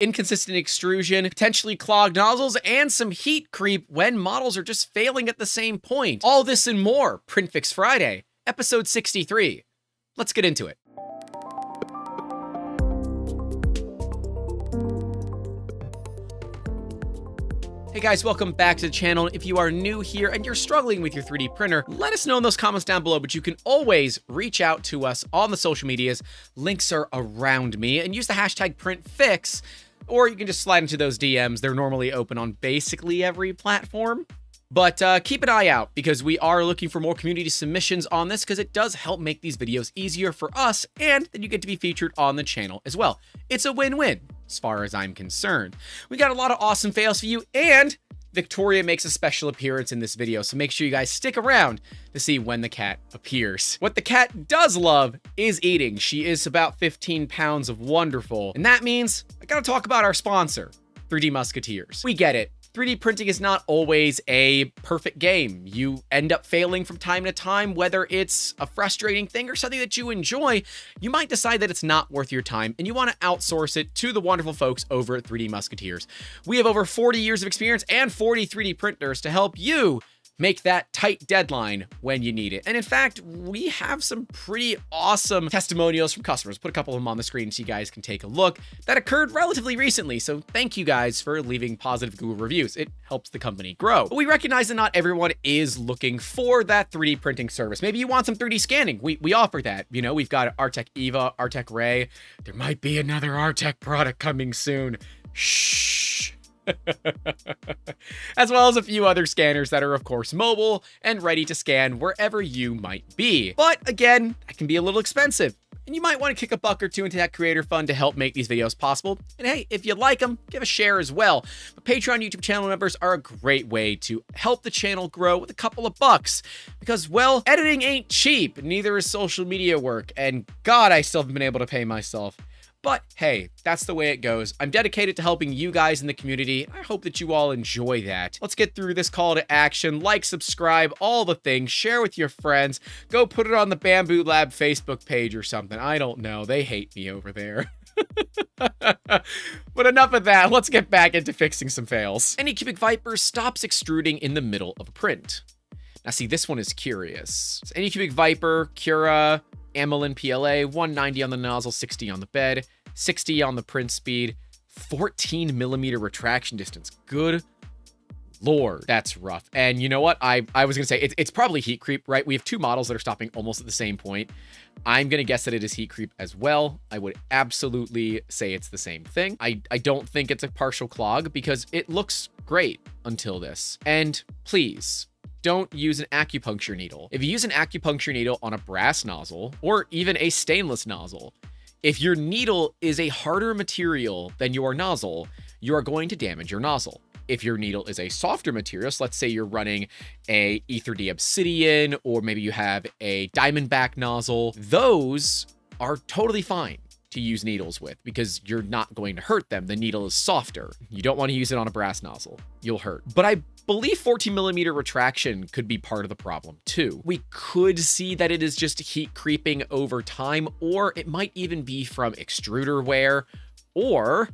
inconsistent extrusion, potentially clogged nozzles, and some heat creep when models are just failing at the same point. All this and more, Print Fix Friday, episode 63. Let's get into it. Hey guys, welcome back to the channel. If you are new here and you're struggling with your 3D printer, let us know in those comments down below, but you can always reach out to us on the social medias. Links are around me and use the hashtag printfix, or you can just slide into those DMs. They're normally open on basically every platform. But uh, keep an eye out because we are looking for more community submissions on this because it does help make these videos easier for us and then you get to be featured on the channel as well. It's a win-win as far as I'm concerned. We got a lot of awesome fails for you and Victoria makes a special appearance in this video, so make sure you guys stick around to see when the cat appears. What the cat does love is eating. She is about 15 pounds of wonderful, and that means I gotta talk about our sponsor, 3D Musketeers. We get it. 3D printing is not always a perfect game. You end up failing from time to time, whether it's a frustrating thing or something that you enjoy, you might decide that it's not worth your time and you want to outsource it to the wonderful folks over at 3D Musketeers. We have over 40 years of experience and 40 3D printers to help you make that tight deadline when you need it. And in fact, we have some pretty awesome testimonials from customers. Put a couple of them on the screen so you guys can take a look. That occurred relatively recently, so thank you guys for leaving positive Google reviews. It helps the company grow. But we recognize that not everyone is looking for that 3D printing service. Maybe you want some 3D scanning. We, we offer that. You know, we've got Artec Eva, Artec Ray. There might be another Artec product coming soon. Shh. as well as a few other scanners that are of course mobile and ready to scan wherever you might be. But again, that can be a little expensive. And you might want to kick a buck or two into that creator fund to help make these videos possible. And hey, if you like them, give a share as well. But Patreon YouTube channel members are a great way to help the channel grow with a couple of bucks. Because, well, editing ain't cheap, neither is social media work. And God, I still haven't been able to pay myself. But hey, that's the way it goes. I'm dedicated to helping you guys in the community. I hope that you all enjoy that. Let's get through this call to action. Like, subscribe, all the things. Share with your friends. Go put it on the Bambu Lab Facebook page or something. I don't know. They hate me over there. but enough of that. Let's get back into fixing some fails. Anycubic Vyper stops extruding in the middle of a print. Now see, this one is curious. Anycubic Vyper, Cura, Amylin PLA, 190 on the nozzle, 60 on the bed. 60 on the print speed, 14 millimeter retraction distance. Good lord that's rough. And you know what? I i was gonna say it's, it's probably heat creep right? We have two models that are stopping almost at the same point. I'm gonna guess that it is heat creep as well. I would absolutely say it's the same thing. I i don't think it's a partial clog because it looks great until this. And please don't use an acupuncture needle. If you use an acupuncture needle on a brass nozzle or even a stainless nozzle if your needle is a harder material than your nozzle, you are going to damage your nozzle. If your needle is a softer material, so let's say you're running a E3D ObXidian, or maybe you have a Diamondback nozzle, those are totally fine to use needles with because you're not going to hurt them. The needle is softer. You don't want to use it on a brass nozzle. You'll hurt. But I believe 14 millimeter retraction could be part of the problem too. We could see that it is just heat creeping over time, or it might even be from extruder wear, or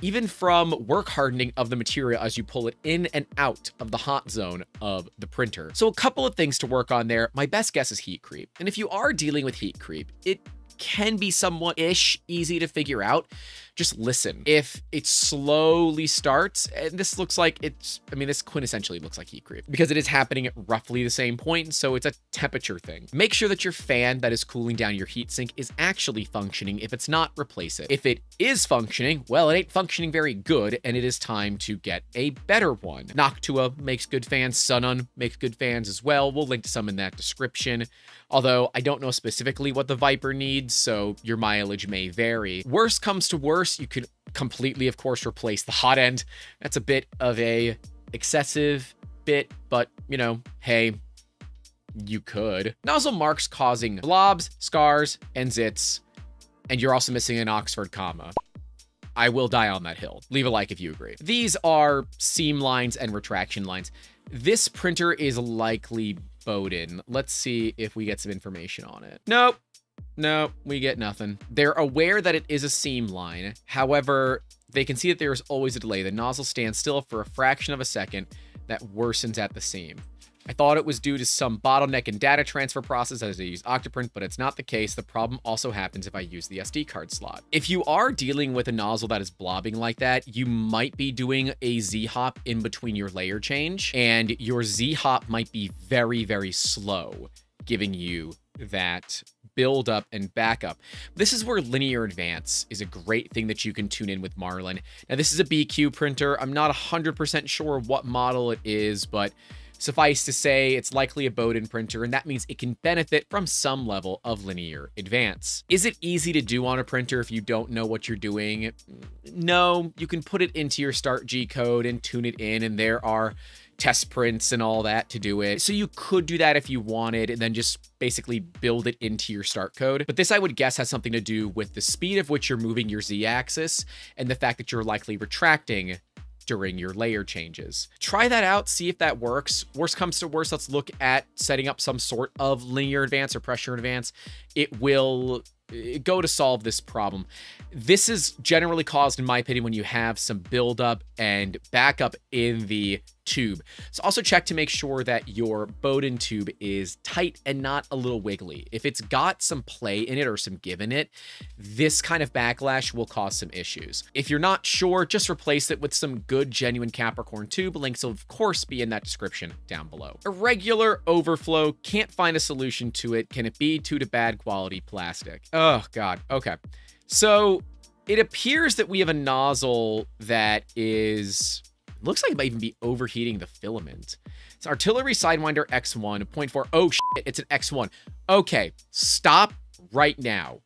even from work hardening of the material as you pull it in and out of the hot zone of the printer. So a couple of things to work on there. My best guess is heat creep. And if you are dealing with heat creep, it can be somewhat ish easy to figure out. Just listen. If it slowly starts, and this looks like it's, I mean, this quintessentially looks like heat creep because it is happening at roughly the same point. So it's a temperature thing. Make sure that your fan that is cooling down your heatsink is actually functioning. If it's not, replace it. If it is functioning, well, it ain't functioning very good, and it is time to get a better one. Noctua makes good fans. Sunon makes good fans as well. We'll link to some in that description. Although I don't know specifically what the Viper needs, so your mileage may vary. Worst comes to worst, you could completely, of course, replace the hot end. That's a bit of a excessive bit, but you know, hey, you could. Nozzle marks causing blobs, scars, and zits, and you're also missing an Oxford comma. I will die on that hill. Leave a like if you agree. These are seam lines and retraction lines. This printer is likely Bowden. Let's see if we get some information on it. Nope. No, we get nothing. They're aware that it is a seam line. However, they can see that there is always a delay. The nozzle stands still for a fraction of a second that worsens at the seam. I thought it was due to some bottleneck in data transfer process as I use Octoprint, but it's not the case. The problem also happens if I use the SD card slot. If you are dealing with a nozzle that is blobbing like that, you might be doing a Z-hop in between your layer change, and your Z-hop might be very, very slow, giving you that build up and backup. This is where linear advance is a great thing that you can tune in with Marlin. Now, this is a BQ printer. I'm not 100% sure what model it is, but Suffice to say, it's likely a Bowden printer, and that means it can benefit from some level of linear advance. Is it easy to do on a printer if you don't know what you're doing? No, you can put it into your start G code and tune it in, and there are test prints and all that to do it. So you could do that if you wanted and then just basically build it into your start code. But this I would guess has something to do with the speed of which you're moving your Z axis and the fact that you're likely retracting during your layer changes. Try that out, see if that works. Worst comes to worst, let's look at setting up some sort of linear advance or pressure advance. It will eh, go to solve this problem. This is generally caused, in my opinion, when you have some buildup and backup in the tube. So also check to make sure that your Bowden tube is tight and not a little wiggly. If it's got some play in it or some give in it, this kind of backlash will cause some issues. If you're not sure, just replace it with some good genuine Capricorn tube. Links will of course be in that description down below. Irregular overflow, can't find a solution to it. Can it be due to bad quality plastic? Oh God, okay. So it appears that we have a nozzle that is Looks like it might even be overheating the filament. It's artillery sidewinder X1, 0.4. Oh, shit, it's an X1. Okay, stop right now.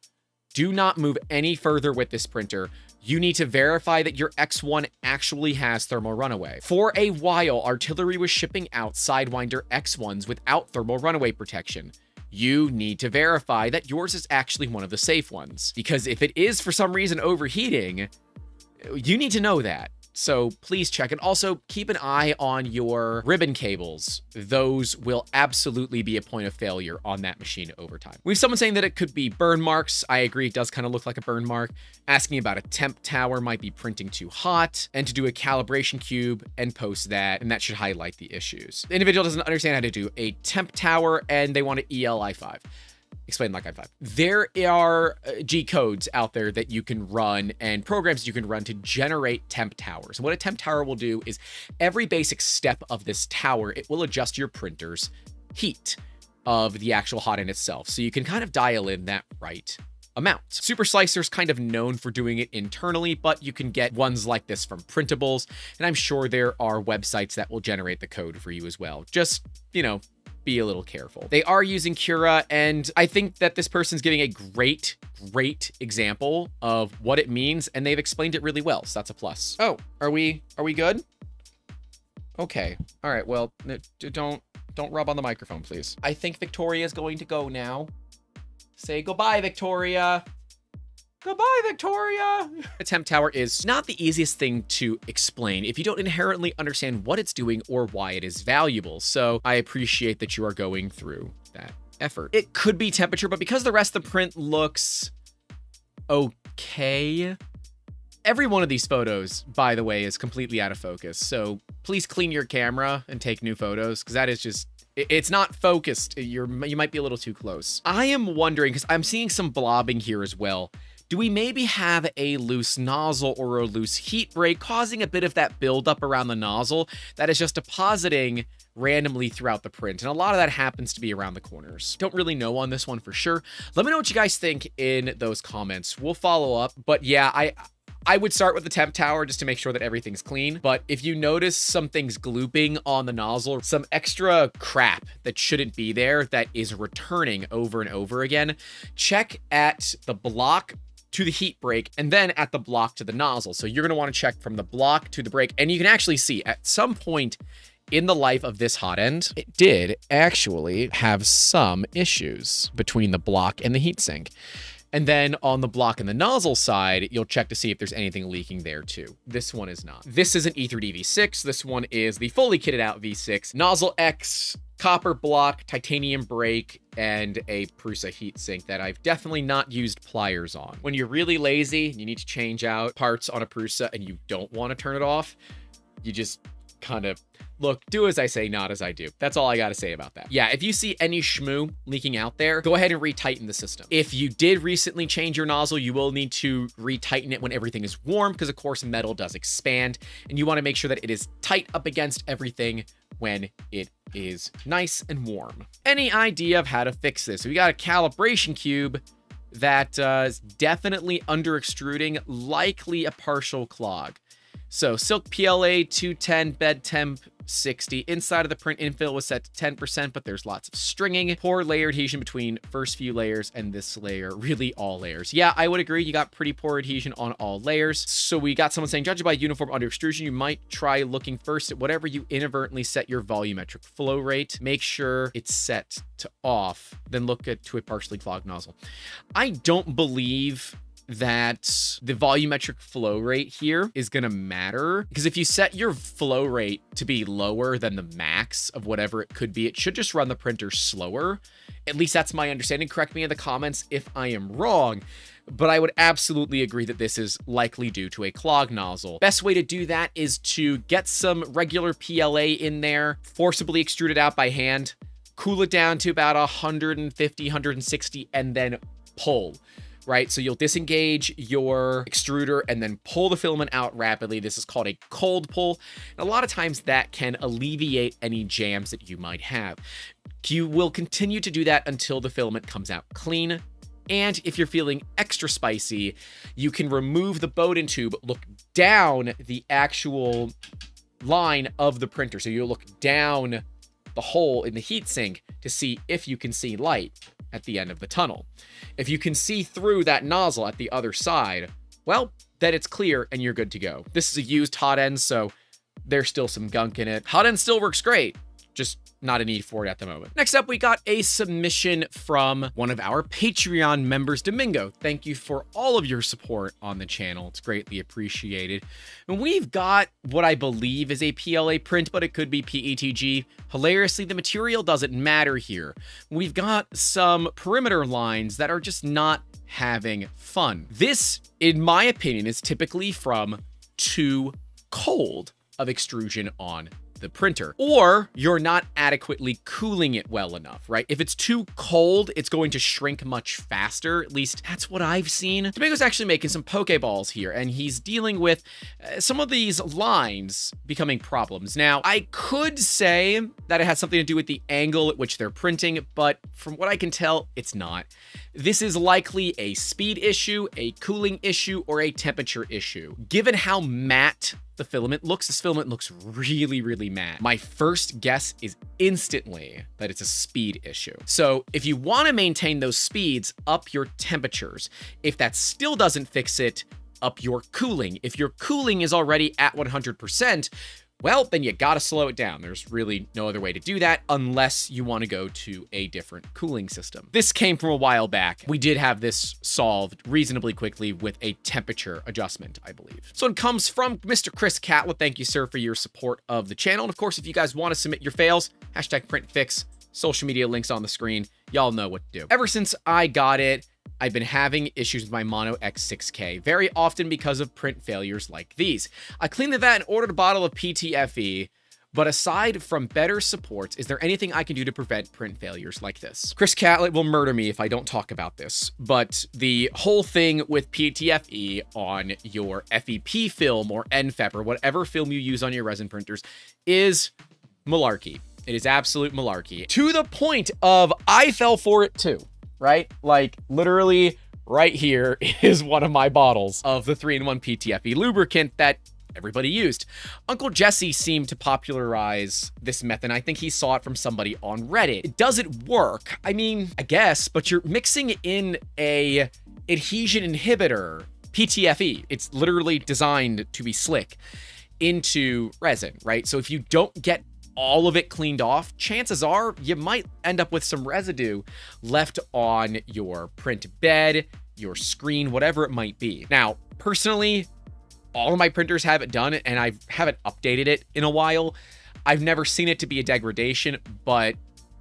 Do not move any further with this printer. You need to verify that your X1 actually has thermal runaway. For a while, Artillery was shipping out Sidewinder X1s without thermal runaway protection. You need to verify that yours is actually one of the safe ones. Because if it is for some reason overheating, you need to know that. So please check. And also keep an eye on your ribbon cables. Those will absolutely be a point of failure on that machine over time. We have someone saying that it could be burn marks. I agree. It does kind of look like a burn mark. Asking about a temp tower might be printing too hot and to do a calibration cube and post that. And that should highlight the issues. The individual doesn't understand how to do a temp tower and they want an ELI5 explain like i5 there are uh, g codes out there that you can run and programs you can run to generate temp towers and what a temp tower will do is every basic step of this tower it will adjust your printer's heat of the actual hot end itself so you can kind of dial in that right amount. Super Slicer's kind of known for doing it internally, but you can get ones like this from printables, and I'm sure there are websites that will generate the code for you as well. Just, you know, be a little careful. They are using Cura, and I think that this person's giving a great, great example of what it means, and they've explained it really well, so that's a plus. Oh, are we, are we good? Okay, all right, well, don't, don't rub on the microphone, please. I think Victoria is going to go now. Say goodbye, Victoria. Goodbye, Victoria. A temp tower is not the easiest thing to explain if you don't inherently understand what it's doing or why it is valuable. So I appreciate that you are going through that effort. It could be temperature, but because the rest of the print looks okay, every one of these photos, by the way, is completely out of focus. So please clean your camera and take new photos because that is just it's not focused. You're you might be a little too close. I am wondering because I'm seeing some blobbing here as well do we maybe have a loose nozzle or a loose heat break causing a bit of that buildup around the nozzle that is just depositing randomly throughout the print. And a lot of that happens to be around the corners. Don't really know on this one for sure. Let me know what you guys think in those comments. We'll follow up. But yeah, I I would start with the temp tower just to make sure that everything's clean. But if you notice some things glooping on the nozzle, some extra crap that shouldn't be there that is returning over and over again, check at the block to the heat break and then at the block to the nozzle. So you're going to want to check from the block to the break. And you can actually see at some point in the life of this hot end, it did actually have some issues between the block and the heatsink. And then on the block and the nozzle side, you'll check to see if there's anything leaking there too. This one is not. This is an E3D V6. This one is the fully kitted out V6. Nozzle X copper block, titanium break, and a Prusa heatsink that I've definitely not used pliers on. When you're really lazy and you need to change out parts on a Prusa and you don't want to turn it off, you just kind of look, do as I say, not as I do. That's all I got to say about that. Yeah, if you see any shmoo leaking out there, go ahead and retighten the system. If you did recently change your nozzle, you will need to retighten it when everything is warm because of course metal does expand and you want to make sure that it is tight up against everything when it is nice and warm. Any idea of how to fix this? We got a calibration cube that uh, is definitely under extruding, likely a partial clog. So Silk PLA 210 bed temp 60. Inside of the print infill was set to 10%, but there's lots of stringing. Poor layer adhesion between first few layers and this layer, really all layers. Yeah, I would agree. You got pretty poor adhesion on all layers. So we got someone saying, judging by uniform under extrusion, you might try looking first at whatever you inadvertently set your volumetric flow rate. Make sure it's set to off, then look at to a partially clogged nozzle. I don't believe that the volumetric flow rate here is going to matter because if you set your flow rate to be lower than the max of whatever it could be, it should just run the printer slower. At least that's my understanding. Correct me in the comments if I am wrong but I would absolutely agree that this is likely due to a clog nozzle. Best way to do that is to get some regular PLA in there, forcibly extrude it out by hand, cool it down to about 150, 160, and then pull right? So you'll disengage your extruder and then pull the filament out rapidly. This is called a cold pull. And a lot of times that can alleviate any jams that you might have. You will continue to do that until the filament comes out clean. And if you're feeling extra spicy, you can remove the Bowden tube, look down the actual line of the printer. So you'll look down the hole in the heatsink to see if you can see light at the end of the tunnel. If you can see through that nozzle at the other side, well, then it's clear and you're good to go. This is a used hot end, so there's still some gunk in it. Hot end still works great, just not a need for it at the moment. Next up, we got a submission from one of our Patreon members, Domingo. Thank you for all of your support on the channel. It's greatly appreciated. And we've got what I believe is a PLA print, but it could be PETG. Hilariously, the material doesn't matter here. We've got some perimeter lines that are just not having fun. This, in my opinion, is typically from too cold of extrusion on the printer, or you're not adequately cooling it well enough, right? If it's too cold, it's going to shrink much faster. At least that's what I've seen. Domingo's actually making some Pokeballs here, and he's dealing with uh, some of these lines becoming problems. Now, I could say that it has something to do with the angle at which they're printing, but from what I can tell, it's not. This is likely a speed issue, a cooling issue, or a temperature issue. Given how matte the filament looks, this filament looks really, really matte. My first guess is instantly that it's a speed issue. So if you want to maintain those speeds, up your temperatures. If that still doesn't fix it, up your cooling. If your cooling is already at 100%, well, then you gotta slow it down. There's really no other way to do that unless you wanna go to a different cooling system. This came from a while back. We did have this solved reasonably quickly with a temperature adjustment, I believe. So it comes from Mr. Chris Catlett. Thank you, sir, for your support of the channel. And of course, if you guys wanna submit your fails, hashtag printfix, social media links on the screen. Y'all know what to do. Ever since I got it, I've been having issues with my Mono X6K, very often because of print failures like these. I cleaned the vat and ordered a bottle of PTFE, but aside from better supports, is there anything I can do to prevent print failures like this? Chris Catlett will murder me if I don't talk about this, but the whole thing with PTFE on your FEP film or NFEP or whatever film you use on your resin printers is malarkey. It is absolute malarkey. To the point of I fell for it too right? Like literally right here is one of my bottles of the 3-in-1 PTFE lubricant that everybody used. Uncle Jessy seemed to popularize this method. I think he saw it from somebody on Reddit. It Does it work? I mean, I guess, but you're mixing in a adhesion inhibitor, PTFE. It's literally designed to be slick into resin, right? So if you don't get all of it cleaned off, chances are you might end up with some residue left on your print bed, your screen, whatever it might be. Now, personally, all of my printers have it done and I haven't updated it in a while. I've never seen it to be a degradation, but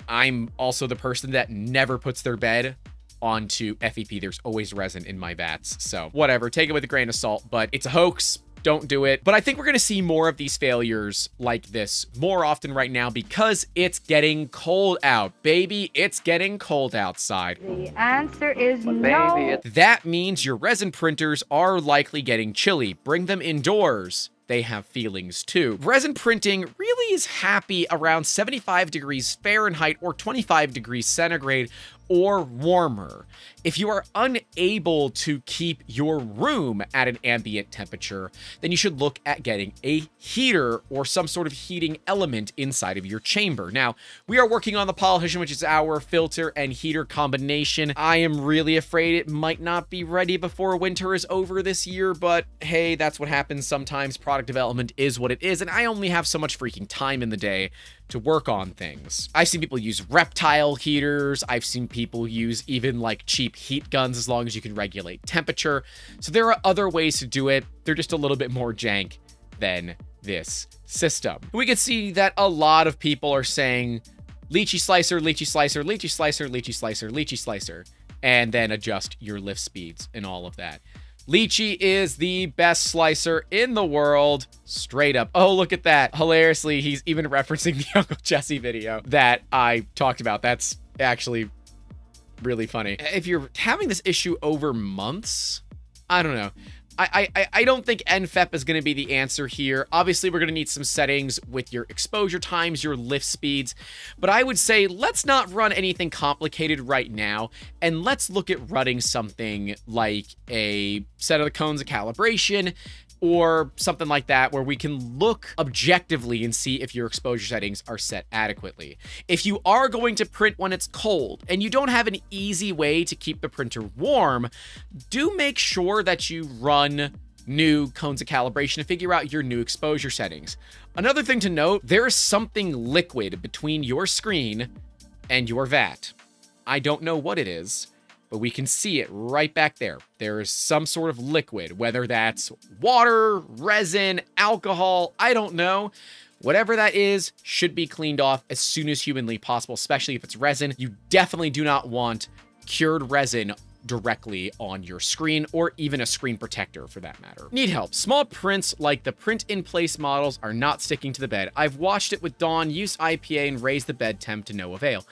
I'm also the person that never puts their bed onto FEP. There's always resin in my vats. So whatever, take it with a grain of salt, but it's a hoax. Don't do it. But I think we're going to see more of these failures like this more often right now because it's getting cold out. Baby, it's getting cold outside. The answer is no. That means your resin printers are likely getting chilly. Bring them indoors they have feelings too. Resin printing really is happy around 75 degrees Fahrenheit or 25 degrees centigrade or warmer. If you are unable to keep your room at an ambient temperature, then you should look at getting a heater or some sort of heating element inside of your chamber. Now, we are working on the politician, which is our filter and heater combination. I am really afraid it might not be ready before winter is over this year, but hey, that's what happens sometimes. Product development is what it is, and I only have so much freaking time in the day to work on things. I've seen people use reptile heaters. I've seen people use even like cheap heat guns as long as you can regulate temperature. So there are other ways to do it. They're just a little bit more jank than this system. We can see that a lot of people are saying lychee slicer, lychee slicer, lychee slicer, lychee slicer, lychee slicer, and then adjust your lift speeds and all of that. Lychee is the best slicer in the world, straight up. Oh, look at that. Hilariously, he's even referencing the Uncle Jessy video that I talked about. That's actually really funny. If you're having this issue over months, I don't know. I, I, I don't think NFEP is going to be the answer here. Obviously, we're going to need some settings with your exposure times, your lift speeds, but I would say let's not run anything complicated right now, and let's look at running something like a set of the cones of calibration, or something like that where we can look objectively and see if your exposure settings are set adequately. If you are going to print when it's cold and you don't have an easy way to keep the printer warm, do make sure that you run new cones of calibration to figure out your new exposure settings. Another thing to note, there is something liquid between your screen and your vat. I don't know what it is, but we can see it right back there. There is some sort of liquid, whether that's water, resin, alcohol, I don't know. Whatever that is should be cleaned off as soon as humanly possible, especially if it's resin. You definitely do not want cured resin directly on your screen or even a screen protector for that matter. Need help. Small prints like the print in place models are not sticking to the bed. I've watched it with Dawn use IPA and raise the bed temp to no avail.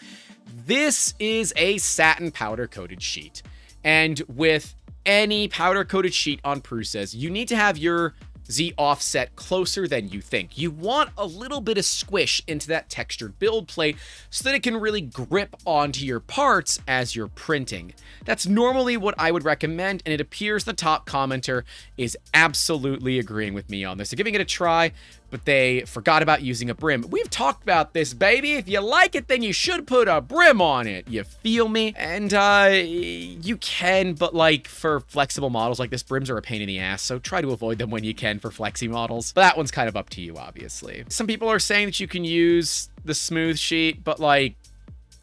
This is a satin powder coated sheet. And with any powder coated sheet on Prusa's, you need to have your Z offset closer than you think. You want a little bit of squish into that textured build plate so that it can really grip onto your parts as you're printing. That's normally what I would recommend, and it appears the top commenter is absolutely agreeing with me on this. So giving it a try, but they forgot about using a brim. We've talked about this, baby. If you like it, then you should put a brim on it. You feel me? And uh, you can, but like for flexible models like this, brims are a pain in the ass, so try to avoid them when you can for flexi models. But that one's kind of up to you, obviously. Some people are saying that you can use the smooth sheet, but like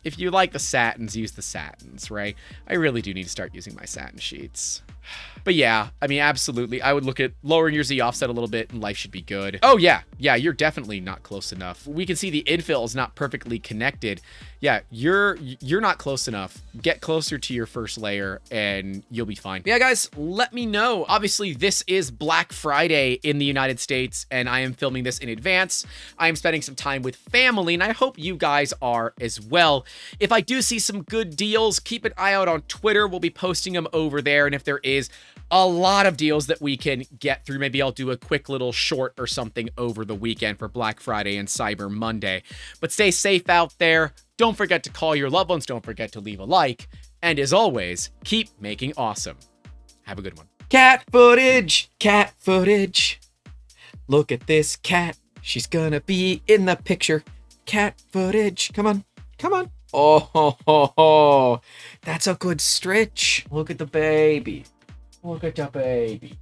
if you like the satins, use the satins, right? I really do need to start using my satin sheets. But yeah, I mean, absolutely. I would look at lowering your Z offset a little bit and life should be good. Oh yeah, yeah, you're definitely not close enough. We can see the infill is not perfectly connected. Yeah, you're you're not close enough. Get closer to your first layer and you'll be fine. Yeah, guys, let me know. Obviously, this is Black Friday in the United States and I am filming this in advance. I am spending some time with family and I hope you guys are as well. If I do see some good deals, keep an eye out on Twitter. We'll be posting them over there and if there is a lot of deals that we can get through. Maybe I'll do a quick little short or something over the weekend for Black Friday and Cyber Monday. But stay safe out there. Don't forget to call your loved ones. Don't forget to leave a like. And as always, keep making awesome. Have a good one. Cat footage, cat footage. Look at this cat. She's gonna be in the picture. Cat footage. Come on, come on. Oh, ho, ho, ho. that's a good stretch. Look at the baby. Look at the baby.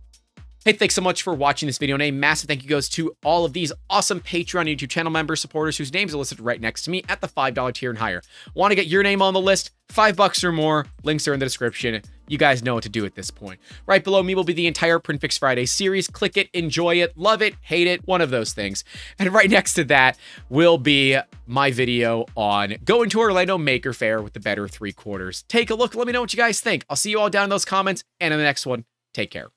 Hey, thanks so much for watching this video, and a massive thank you goes to all of these awesome Patreon YouTube channel member supporters whose names are listed right next to me at the $5 tier and higher. Want to get your name on the list? Five bucks or more. Links are in the description. you guys know what to do at this point. Right below me will be the entire Print Fix Friday series. Click it, enjoy it, love it, hate it, one of those things. And right next to that will be my video on going to Orlando Maker Faire with the better three quarters. Take a look, let me know what you guys think. I'll see you all down in those comments, and in the next one, take care.